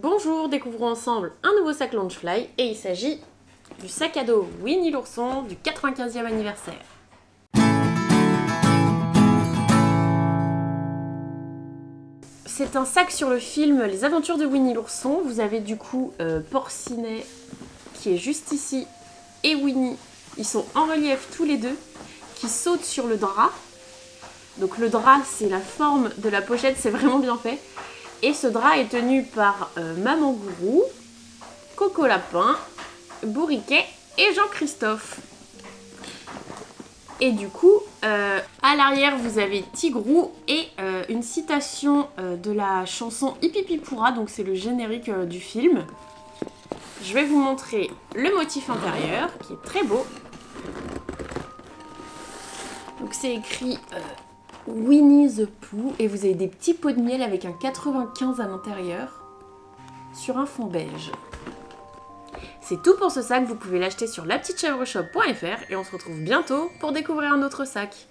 Bonjour, découvrons ensemble un nouveau sac Launchfly et il s'agit du sac à dos Winnie l'ourson du 95e anniversaire. C'est un sac sur le film Les aventures de Winnie l'ourson. Vous avez du coup euh, Porcinet qui est juste ici et Winnie. Ils sont en relief tous les deux qui sautent sur le drap. Donc le drap c'est la forme de la pochette, c'est vraiment bien fait. Et ce drap est tenu par euh, Maman Gourou, Coco Lapin, Bourriquet et Jean-Christophe. Et du coup, euh, à l'arrière, vous avez Tigrou et euh, une citation de la chanson Hippipipura, donc c'est le générique du film. Je vais vous montrer le motif intérieur, qui est très beau. Donc c'est écrit Winnie the Pooh et vous avez des petits pots de miel avec un 95 à l'intérieur sur un fond beige. C'est tout pour ce sac, vous pouvez l'acheter sur lapetitechèvreshop.fr et on se retrouve bientôt pour découvrir un autre sac.